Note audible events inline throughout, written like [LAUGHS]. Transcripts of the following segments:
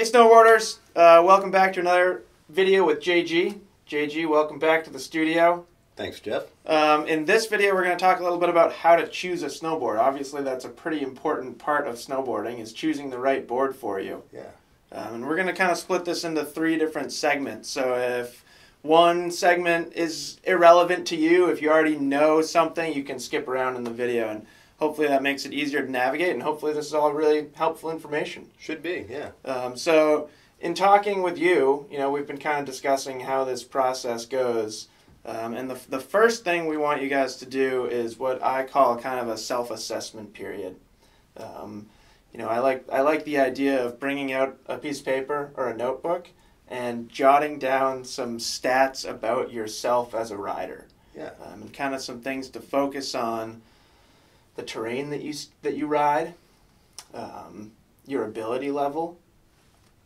Hey snowboarders, uh, welcome back to another video with JG. JG, welcome back to the studio. Thanks, Jeff. Um, in this video, we're going to talk a little bit about how to choose a snowboard. Obviously, that's a pretty important part of snowboarding is choosing the right board for you. Yeah. Um, and we're going to kind of split this into three different segments. So if one segment is irrelevant to you, if you already know something, you can skip around in the video and hopefully that makes it easier to navigate and hopefully this is all really helpful information. Should be, yeah. Um, so in talking with you, you know, we've been kind of discussing how this process goes. Um, and the, the first thing we want you guys to do is what I call kind of a self-assessment period. Um, you know, I like I like the idea of bringing out a piece of paper or a notebook and jotting down some stats about yourself as a rider. Yeah. Um, and kind of some things to focus on the terrain that you that you ride, um, your ability level.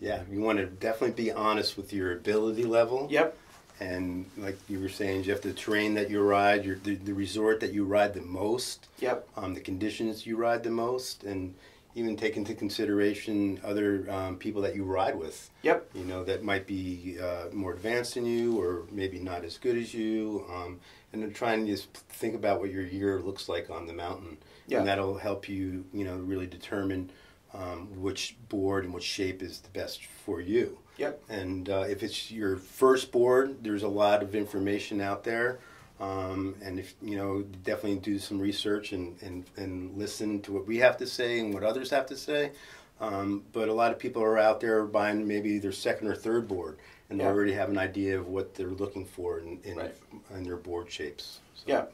Yeah, you want to definitely be honest with your ability level. Yep. And like you were saying, Jeff, the terrain that you ride, your the, the resort that you ride the most, Yep. um, the conditions you ride the most, and even take into consideration other um, people that you ride with. Yep. You know that might be uh, more advanced than you, or maybe not as good as you. Um, and then try and just think about what your year looks like on the mountain, Yeah. and that'll help you, you know, really determine um, which board and which shape is the best for you. Yep. And uh, if it's your first board, there's a lot of information out there. Um, and if you know, definitely do some research and, and, and listen to what we have to say and what others have to say. Um, but a lot of people are out there buying maybe their second or third board, and they Yeah. already have an idea of what they're looking for in, in, Right. in their board shapes. So, Yeah.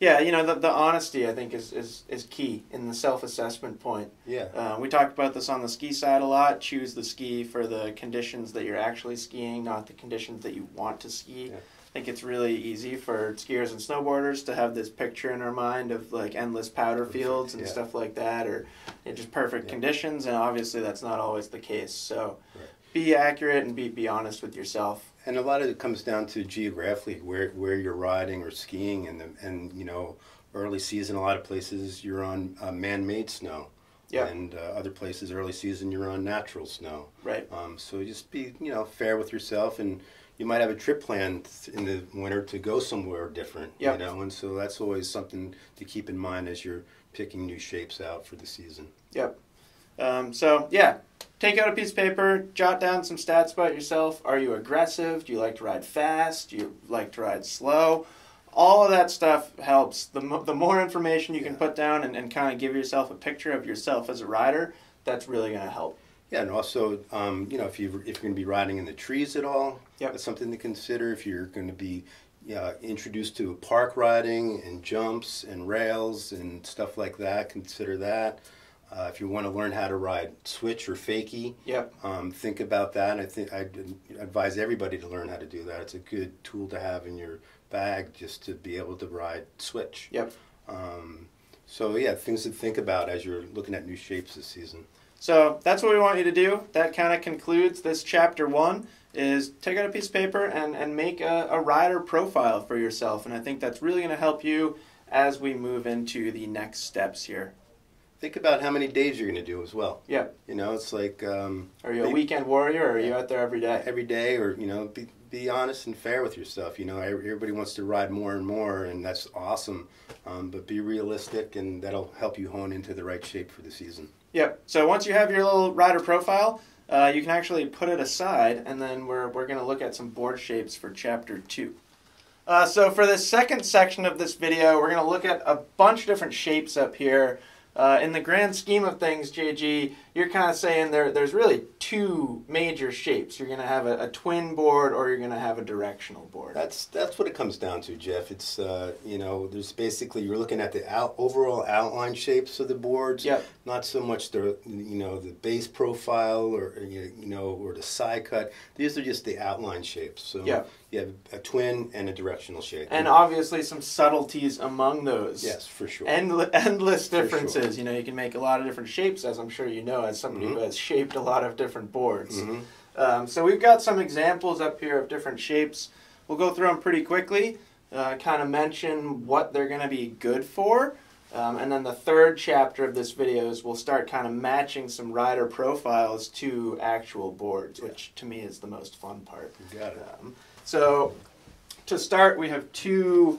Yeah, you know, the, the honesty, I think, is, is, is key in the self assessment point. Yeah. Uh, we talked about this on the ski side a lot. Choose the ski for the conditions that you're actually skiing, not the conditions that you want to ski. Yeah. I think it's really easy for skiers and snowboarders to have this picture in our mind of like endless powder fields and Yeah. stuff like that, or you know, just perfect Yeah. conditions. And obviously, that's not always the case. So, Right. be accurate and be be honest with yourself. And a lot of it comes down to geographically where, where you're riding or skiing, and the, and you know, early season, a lot of places you're on uh, man-made snow, Yeah. and uh, other places early season you're on natural snow. Right. Um, so just be you know fair with yourself, and you might have a trip planned in the winter to go somewhere different. Yep. You know, and so that's always something to keep in mind as you're picking new shapes out for the season. Yep. Um, so yeah, take out a piece of paper, jot down some stats about yourself. Are you aggressive? Do you like to ride fast? Do you like to ride slow? All of that stuff helps. The, mo- the more information you can put down and, and kind of give yourself a picture of yourself as a rider, that's really going to help. Yeah, and also, um, you know, if you if you're going to be riding in the trees at all, Yep. that's something to consider. If you're going to be uh, introduced to park riding and jumps and rails and stuff like that, consider that. Uh, if you want to learn how to ride switch or fakie, Yep. um, think about that. I think I advise everybody to learn how to do that. It's a good tool to have in your bag just to be able to ride switch. Yep. Um, so yeah, things to think about as you're looking at new shapes this season. So that's what we want you to do. That kind of concludes this chapter one. Is take out a piece of paper and, and make a, a rider profile for yourself. And I think that's really going to help you as we move into the next steps here. Think about how many days you're going to do as well. Yeah. You know, it's like um, Are you a Maybe- weekend warrior or are you out there every day? every day, or you know, be be honest and fair with yourself. You know, everybody wants to ride more and more, and that's awesome. Um, but be realistic, and that'll help you hone into the right shape for the season. Yep. So once you have your little rider profile, uh, you can actually put it aside, and then we're, we're going to look at some board shapes for chapter two. Uh, so for the second section of this video, we're going to look at a bunch of different shapes up here. Uh, in the grand scheme of things, JG, you're kind of saying there there's really two major shapes. You're going to have a, a twin board, or you're going to have a directional board. That's that's what it comes down to, Jeff. It's uh, you know, there's basically you're looking at the out, overall outline shapes of the boards. Yep. Not so much the you know the base profile or you know or the side cut. These are just the outline shapes. So Yep. you have a twin and a directional shape. And obviously some subtleties among those. yes, for sure. Endless, endless For You know, you can make a lot of different shapes, as I'm sure you know, as somebody who Mhm. has shaped a lot of different boards. Mhm. Um, so we've got some examples up here of different shapes. We'll go through them pretty quickly, uh, kind of mention what they're going to be good for. Um, and then the third chapter of this video is we'll start kind of matching some rider profiles to actual boards, which to me is the most fun part. You got it. Um, so to start, we have two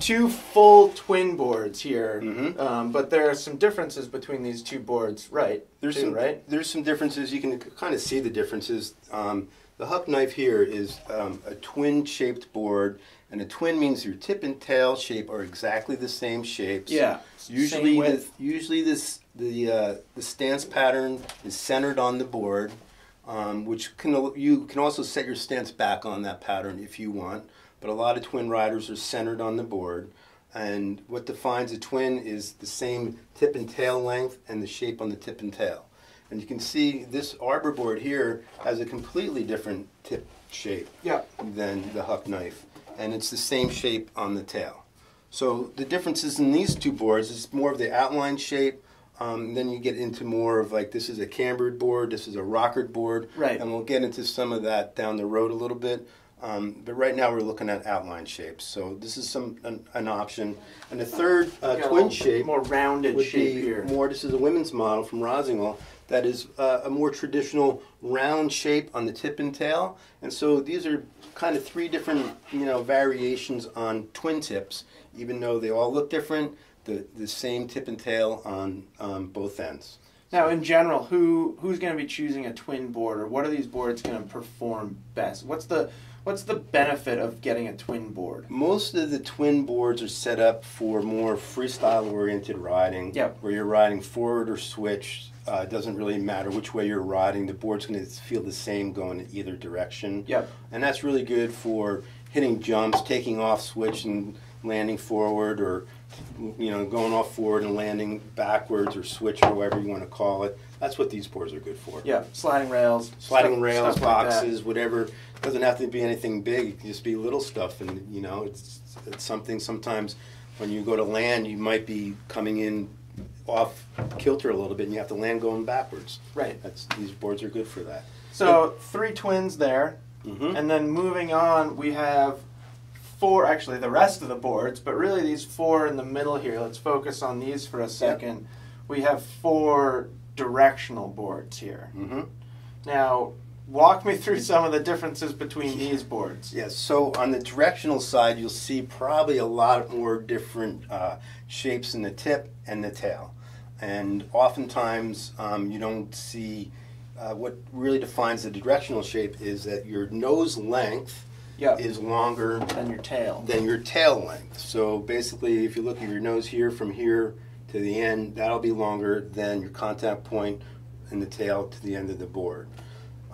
two full twin boards here, Mhm. um, but there are some differences between these two boards, right? There's Too, some right. There's some differences. You can kind of see the differences. Um, the Huck knife here is um, a twin-shaped board, and a twin means your tip and tail shape are exactly the same shapes. Yeah. Usually, the, usually this the uh, the stance pattern is centered on the board, um, which can you can also set your stance back on that pattern if you want. But a lot of twin riders are centered on the board, and what defines a twin is the same tip and tail length and the shape on the tip and tail. And you can see this arbor board here has a completely different tip shape Yeah. than the Huck knife, and it's the same shape on the tail. So the differences in these two boards is more of the outline shape. Um, then you get into more of like this is a cambered board, this is a rockered board, Right. And we'll get into some of that down the road a little bit. Um, but right now we're looking at outline shapes. So this is some an, an option. And the third uh, twin shape more rounded shape here. more. This is a women's model from Rossignol that is uh, a more traditional round shape on the tip and tail. And so these are kind of three different you know variations on twin tips, even though they all look different. The the same tip and tail on um, both ends. Now, in general, who who's going to be choosing a twin board, or what are these boards going to perform best? What's the what's the benefit of getting a twin board? Most of the twin boards are set up for more freestyle oriented riding, Yep. where you're riding forward or switch. Uh, it doesn't really matter which way you're riding. The board's going to feel the same going in either direction. Yep. And that's really good for hitting jumps, taking off switch and landing forward, or you know going off forward and landing backwards or switch or whatever you want to call it. That's what these boards are good for. Yeah, sliding rails, Sliding stuff- rails, stuff like boxes, whatever. Doesn't have to be anything big. It can just be little stuff, and you know, it's it's something. Sometimes when you go to land, you might be coming in off kilter a little bit, and you have to land going backwards. Right. That's these boards are good for that. So three twins there, Mm-hmm. and then moving on, we have four. Actually, the rest of the boards, but really these four in the middle here. Let's focus on these for a second. We have four directional boards here. Mm-hmm. Now, walk me through some of the differences between these boards. Yes. So on the directional side, you'll see probably a lot more different uh, shapes in the tip and the tail, and oftentimes um, you don't see. Uh, what really defines the directional shape is that your nose length Yep. is longer than your tail. than your tail length. So basically, if you look at your nose here from here to the end, that'll be longer than your contact point in the tail to the end of the board.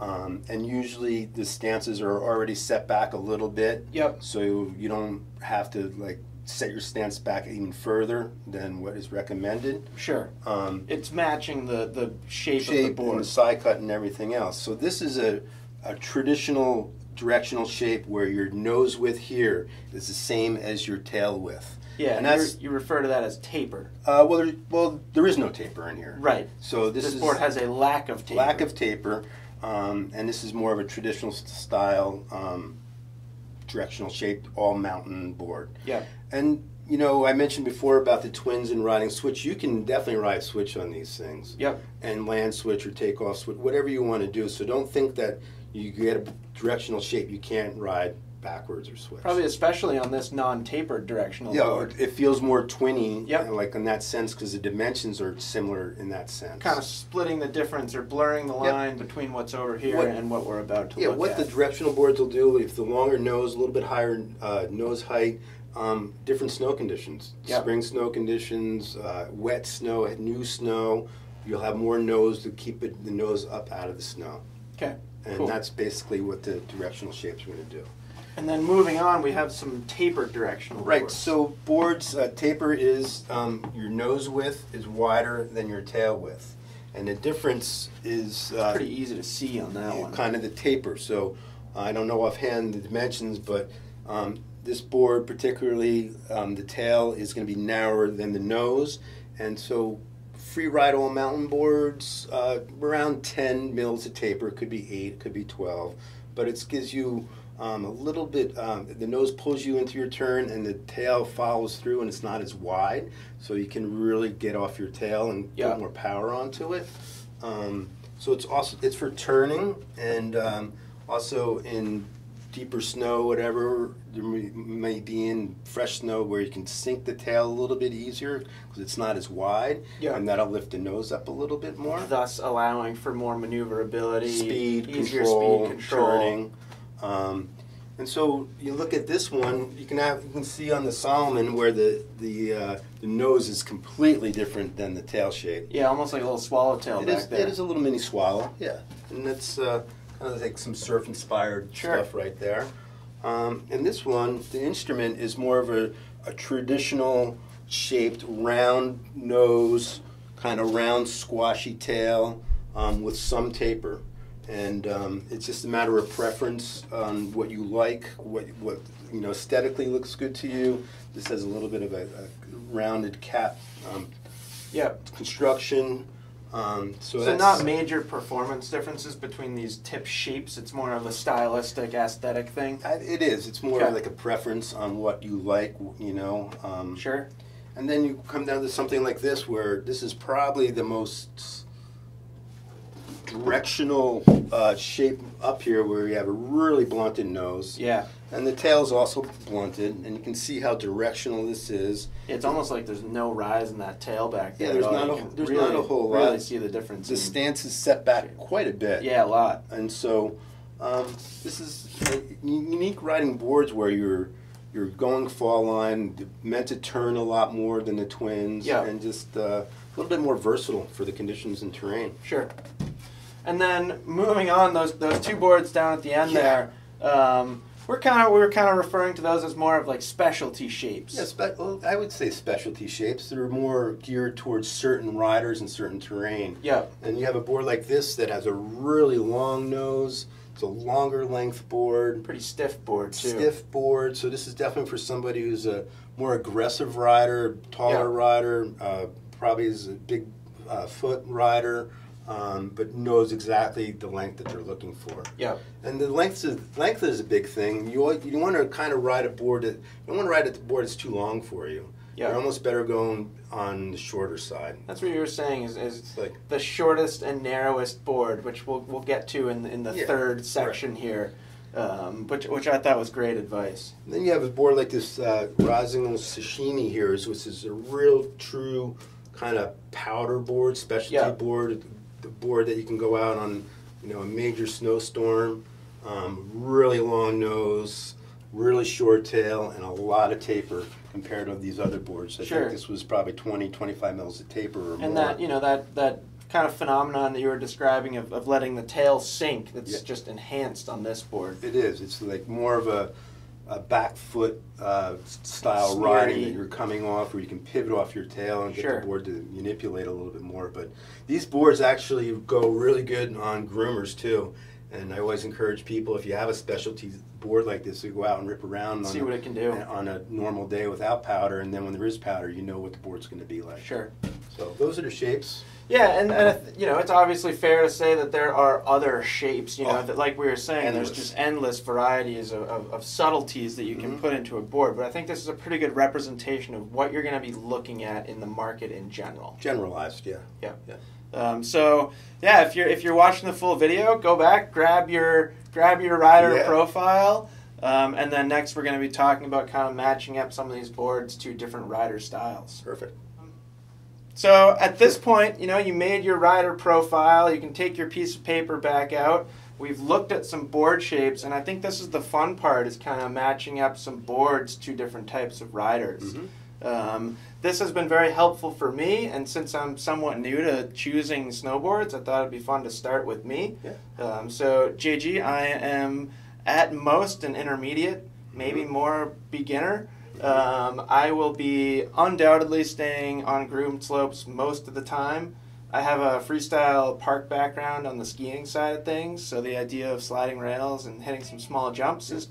Um, and usually the stances are already set back a little bit, Yep. so you don't have to like set your stance back even further than what is recommended. Sure. Um, It's matching the, the shape, shape of the and board. the side cut and everything else. So this is a, a traditional directional shape where your nose width here is the same as your tail width. Yeah, and that's you refer to that as taper. uh, well, there, well, there is no taper in here. Right. So this, This, is board has a lack of taper. lack of taper, um, and this is more of a traditional style um, directional shaped all mountain board. Yeah. And you know, I mentioned before about the twins and riding switch. You can definitely ride switch on these things. Yep. and land switch or take off switch, whatever you want to do. So don't think that you get a directional shape you can't ride backwards or switch. Probably especially on this non-tapered directional yeah, board. it feels more twinny, Yep. like in that sense, because the dimensions are similar in that sense. Kind of splitting the difference or blurring the Yep. line between what's over here What- and what we're about to Yeah, what at. the directional boards will do, if the longer nose, a little bit higher uh, nose height, um, different snow conditions. Yep. Spring snow conditions, uh, wet snow, new snow, you'll have more nose to keep it, the nose up out of the snow. okay. And Cool. that's basically what the directional shapes are going to do. And then moving on, we have some tapered directional Right. boards. So boards uh, taper is um, your nose width is wider than your tail width, and the difference is uh, pretty easy to see on that one. kind of the taper. So I don't know offhand the dimensions, but um, this board particularly, um, the tail is going to be narrower than the nose, and so free ride all mountain boards uh, around 10 mils of taper. It could be eight, it could be 12, but it gives you Um, a little bit, um, the nose pulls you into your turn, and the tail follows through, and it's not as wide, so you can really get off your tail and Yeah. put more power onto it. Um, so it's also it's for turning, and um, also in deeper snow, whatever there may, be in fresh snow, where you can sink the tail a little bit easier because it's not as wide, Yeah. and that'll lift the nose up a little bit more Thus allowing for more maneuverability, speed, easier control, speed control. turning. Um, and so you look at this one, you can have you can see on the Salomon where the the uh, the nose is completely different than the tail shape. Yeah, almost like a little swallowtail It back is, there. it is a little mini swallow, yeah, and that's uh, kind of like some surf inspired Sure. stuff right there. Um, and this one, the instrument is more of a, a traditional shaped round nose, kind of round squashy tail um, with some taper. And um, it's just a matter of preference on what you like, what what you know aesthetically looks good to you. This has a little bit of a, a rounded cap um, yeah. construction. Um, so So not major performance differences between these tip shapes. It's more of a stylistic, aesthetic thing. I- It is. It's more Okay. like a preference on what you like, you know. Um, Sure. And then you come down to something like this, where this is probably the most directional uh, shape up here, where you have a really blunted nose, Yeah. and the tail is also blunted, and you can see how directional this is. It's almost like there's no rise in that tail back there. Yeah, there's not a- there's really, not a whole Really lot. see the difference. The stance is set back quite a bit. yeah, a lot. and so um, this is unique riding boards where you're you're going fall line, meant to turn a lot more than the twins, Yeah. and just uh, a little bit more versatile for the conditions and terrain. Sure. And then moving on, those those two boards down at the end Yeah. there, um, we're kind of we were kind of referring to those as more of like specialty shapes. Yeah, spe- well, I would say specialty shapes. They're more geared towards certain riders and certain terrain. Yeah. And you have a board like this that has a really long nose. It's a longer length board. Pretty stiff board too. stiff board. So this is definitely for somebody who's a more aggressive rider, taller Yeah. rider, uh, probably is a big uh, foot rider, um, but knows exactly the length that they're looking for. Yeah. And the length is length is a big thing. You you want to kind of ride a board that you don't want to ride a board that's too long for you. Yeah. You're almost better going on the shorter side. That's what you were saying is, is like the shortest and narrowest board, which we'll we'll get to in in the Yeah, third section here, um, which which I thought was great advice. Then you have a board like this uh, Rossignol Sashimi here, which is a real true kind of powder board, specialty Yeah. board, the board that you can go out on, you know, a major snowstorm. Um, really long nose, really short tail, and a lot of taper compared to these other boards. I Sure. think this was probably 20, 25 mils of taper or more. And that you know that that kind of phenomenon that you were describing of, of letting the tail sink that's Yeah. just enhanced on this board. It is. It's like more of a, a back foot uh, style riding that you're coming off, where you can pivot off your tail and get Sure. the board to manipulate a little bit more. But these boards actually go really good on groomers too. And I always encourage people if you have a specialty board like this, to go out and rip around See on, what it can do. on a normal day without powder, and then when there is powder, you know what the board's going to be like. Sure. So those are the shapes. Yeah, and, and you know it's obviously fair to say that there are other shapes. You know, Oh, that like we were saying, there's just endless varieties of, of, of subtleties that you can Mhm. put into a board. But I think this is a pretty good representation of what you're going to be looking at in the market in general. Generalized, yeah. Yeah. Yeah. Um, so yeah, if you're if you're watching the full video, go back, grab your grab your rider Yeah. profile, um, and then next we're going to be talking about kind of matching up some of these boards to different rider styles. Perfect. So at this point, you know, you made your rider profile. You can take your piece of paper back out. We've looked at some board shapes, and I think this is the fun part: is kind of matching up some boards to different types of riders. Mhm. Um, this has been very helpful for me, and since I'm somewhat new to choosing snowboards, I thought it'd be fun to start with me. Yeah. Um, so JG, I am at most an intermediate, maybe more beginner. Um, I will be undoubtedly staying on groomed slopes most of the time. I have a freestyle park background on the skiing side of things, so the idea of sliding rails and hitting some small jumps is,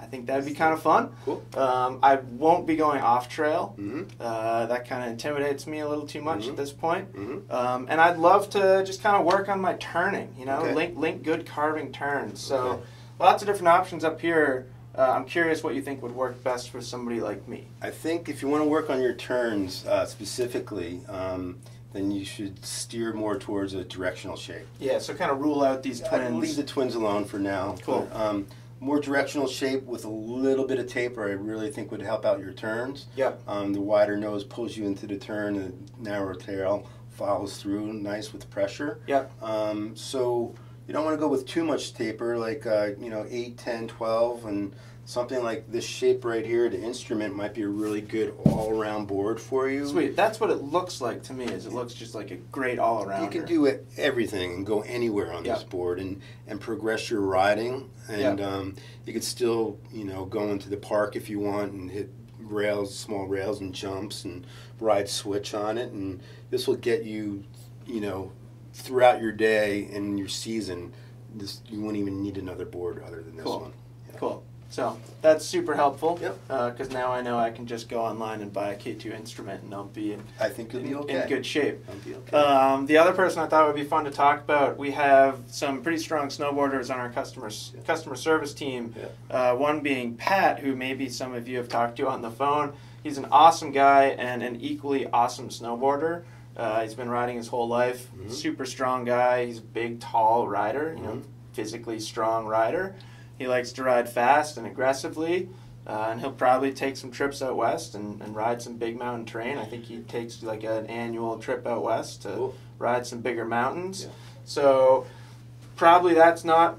I think that'd be kind of fun. Cool. Um, I won't be going off trail. Mm-hmm. Uh, that kind of intimidates me a little too much Mhm. at this point. Mm-hmm. Um, and I'd love to just kind of work on my turning, you know, Okay. link link good carving turns. So Okay. lots of different options up here. Uh, I'm curious what you think would work best for somebody like me. I think if you want to work on your turns uh, specifically, um, then you should steer more towards a directional shape. Yeah, so kind of rule out these I'd twins. leave the twins alone for now. Cool. But, um, more directional shape with a little bit of taper, I really think would help out your turns. Yep. Um, the wider nose pulls you into the turn, and the narrower tail follows through nice with pressure. Yep. Um, so you don't want to go with too much taper, like uh, you know 8, 10, 12, and something like this shape right here. The instrument might be a really good all-around board for you. Sweet. That's what it looks like to me. Is it looks just like a great all around. You can do it, everything and go anywhere on this board and, and progress your riding. And Yeah. um, you could still, you know, go into the park if you want and hit rails, small rails and jumps and ride switch on it. And this will get you, you know, throughout your day and your season. This you won't even need another board other than this Cool. one. Cool. So that's super helpful. Yep. Because now I know I can just go online and buy a K2 instrument and I'll be in, I think you'll in, be okay. in good shape. I'll be okay. Um, the other person I thought would be fun to talk about, we have some pretty strong snowboarders on our customer Yeah. customer service team. Yeah. Uh, one being Pat, who maybe some of you have talked to on the phone. He's an awesome guy and an equally awesome snowboarder. Uh, he's been riding his whole life. Mhm. Super strong guy. He's a big, tall rider. You know, Mhm. physically strong rider. He likes to ride fast and aggressively. Uh, and he'll probably take some trips out west and, and ride some big mountain terrain. I think he takes like an annual trip out west to Cool. ride some bigger mountains. Yeah. So probably that's not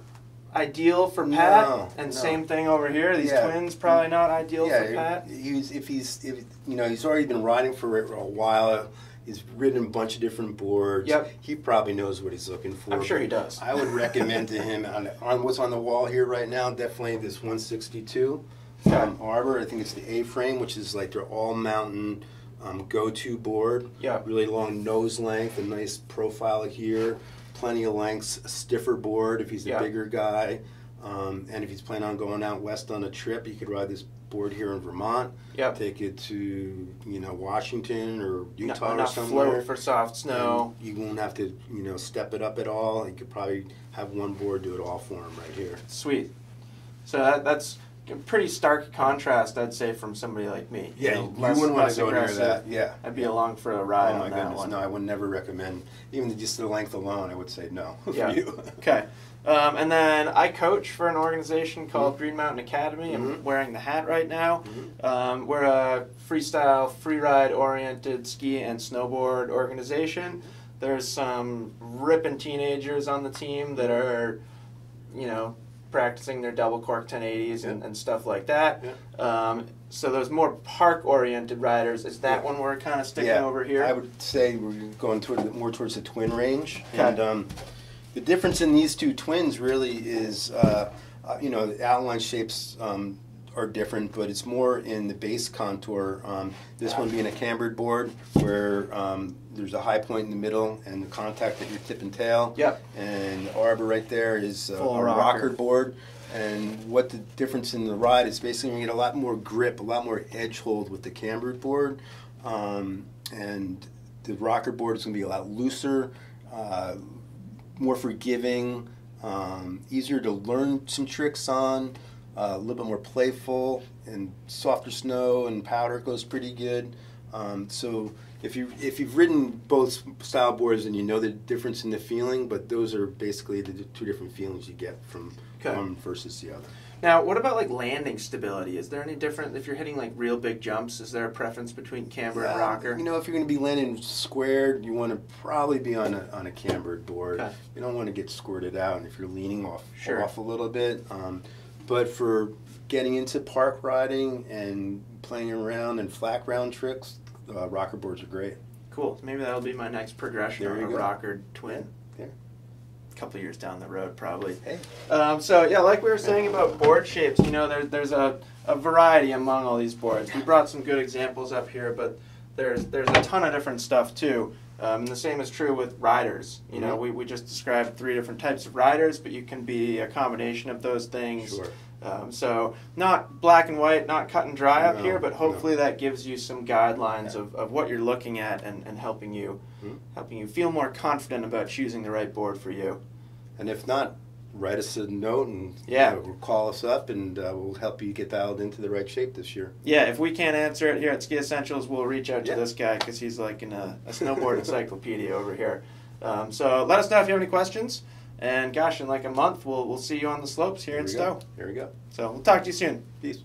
ideal for Pat. No, and no. same thing over here. These Yeah. twins probably not ideal yeah, for Pat. He's if he's if you know he's already been riding for a while. He's ridden a bunch of different boards. Yep. He probably knows what he's looking for. I'm sure he does. I would recommend to [LAUGHS] him on, on what's on the wall here right now. Definitely this 162 Okay. um, Arbor. I think it's the A-frame, which is like their all-mountain um, go-to board. Yeah. Really long nose length, a nice profile here, plenty of lengths, a stiffer board if he's a Yeah. bigger guy. Um, and if he's planning on going out west on a trip, he could ride this board here in Vermont. Yep. Take it to you know Washington or Utah Not or somewhere. float for soft snow. And you won't have to you know step it up at all. You could probably have one board do it all for him right here. Sweet. So that, that's a pretty stark contrast, I'd say, from somebody like me. Yeah, know, you less- wouldn't want to go near that. Yeah. I'd be along for a ride oh my on that goodness, one. no! I would never recommend even just the length alone. I would say no [LAUGHS] for Yeah. you. Okay. Um, and then I coach for an organization called Mhm. Green Mountain Academy. I'm Mhm. wearing the hat right now. Mhm. Um, we're a freestyle, free ride oriented ski and snowboard organization. There's some ripping teenagers on the team that are, you know, practicing their double cork 1080s and, Yeah. and stuff like that. Um, so there's more park oriented riders. Is that Yeah. one we're kind of sticking yeah, over here? I would say we're going toward more towards the twin range, and um, the difference in these two twins really is, uh, uh, you know, the outline shapes um, are different, but it's more in the base contour. Um, this one being a cambered board, where um, there's a high point in the middle and the contact at your tip and tail. Yep. And the arbor right there is a, Full a rocker. rocker board. And what the difference in the ride is basically you get a lot more grip, a lot more edge hold with the cambered board. Um, and the rocker board is going to be a lot looser, uh, more forgiving, um, easier to learn some tricks on, uh, a little bit more playful, and softer snow and powder goes pretty good. Um, so if you if you've ridden both style boards and you know the difference in the feeling, but those are basically the two different feelings you get from Okay. one versus the other. Now, what about like landing stability? Is there any different if you're hitting like real big jumps? Is there a preference between camber and Uh, rocker? You know, if you're going to be landing squared, you want to probably be on a on a cambered board. Okay. You don't want to get squirted out, and if you're leaning off Sure. off a little bit. Um, but for getting into park riding and playing around and flat ground tricks, uh, rocker boards are great. Cool. Maybe that'll be my next progression There you a go. rocker twin. Yeah. Couple years down the road, probably. Hey. Um, so yeah, like we were saying about board shapes, you know, there, there's a, a variety among all these boards. We brought some good examples up here, but there's there's a ton of different stuff too. Um, and the same is true with riders. You know, Mhm. we, we just described three different types of riders, but you can be a combination of those things. Sure. Um, so not black and white, not cut and dry up No, here, but no. hopefully that gives you some guidelines Yeah. of, of what you're looking at and, and helping you Mhm. helping you feel more confident about choosing the right board for you. And if not, write us a note and Yeah. you know, call us up, and uh, we'll help you get dialed into the right shape this year. Yeah, if we can't answer it here at Ski Essentials, we'll reach out to Yeah. this guy because he's like in a, a snowboard [LAUGHS] encyclopedia over here. Um, so let us know if you have any questions. And gosh, in like a month, we'll we'll see you on the slopes here in Stowe. Here we go. So we'll talk to you soon. Peace.